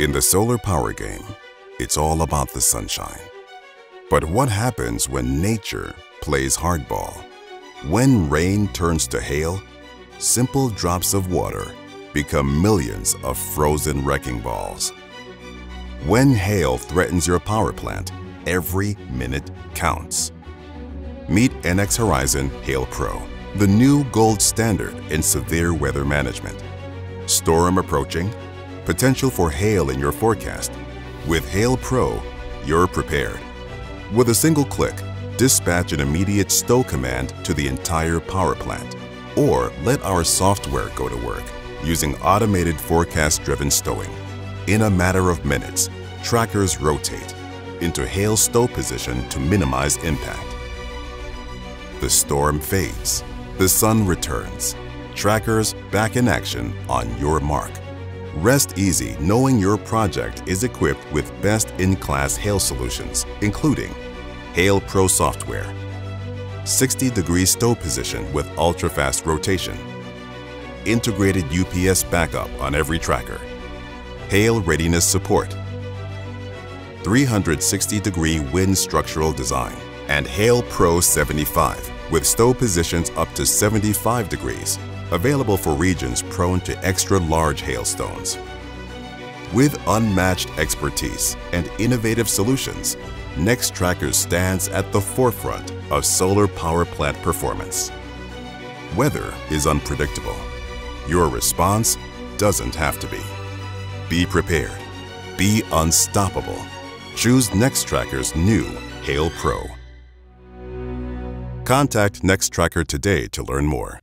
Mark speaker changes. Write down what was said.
Speaker 1: In the solar power game, it's all about the sunshine. But what happens when nature plays hardball? When rain turns to hail, simple drops of water become millions of frozen wrecking balls. When hail threatens your power plant, every minute counts. Meet NX Horizon Hail Pro, the new gold standard in severe weather management. Storm approaching? Potential for hail in your forecast? With Hail Pro, you're prepared. With a single click, dispatch an immediate stow command to the entire power plant. Or let our software go to work using automated forecast-driven stowing. In a matter of minutes, trackers rotate into hail stow position to minimize impact. The storm fades. The sun returns. Trackers back in action on your mark. Rest easy knowing your project is equipped with best-in-class hail solutions, including Hail Pro software, 60 degree stow position with ultra-fast rotation, integrated UPS backup on every tracker, hail readiness support, 360 degree wind structural design, and Hail Pro 75 with stow positions up to 75 degrees, available for regions prone to extra large hailstones. With unmatched expertise and innovative solutions, Nextracker stands at the forefront of solar power plant performance. Weather is unpredictable. Your response doesn't have to be. Be prepared. Be unstoppable. Choose Nextracker's new Hail Pro. Contact Nextracker today to learn more.